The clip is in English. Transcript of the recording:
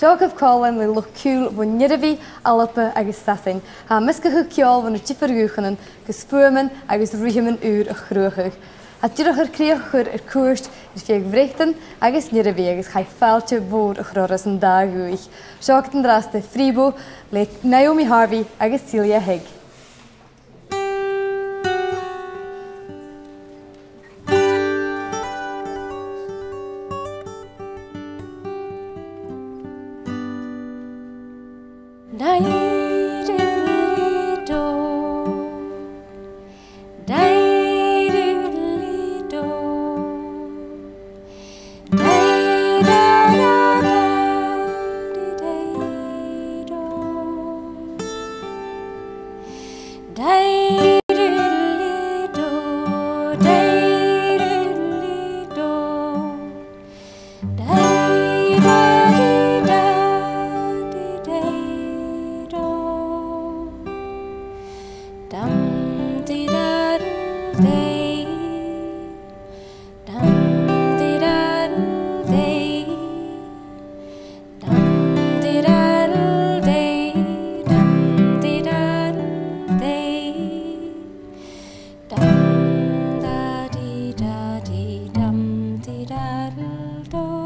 Seolcah cólan le lochúil bh nirahí alapa agus sasin, Tá miscathe ceáil bhna tifarúchanan gus fuaman agus rihaman úr a chruúchaach. A dúachar críochar ar cuairt ar fiag bhrétan agus nirahí agus chaid fáilte bhór a chroras an dágúich. Seachtan drasta fríbú le Naomi Harvey agus Celia Higg. Naomi Dum dee da day. Dum dee da day. Dum dee da day. Dum dee da day. Dum da dee da. Dum dee do.